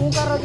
Kung karo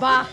吧。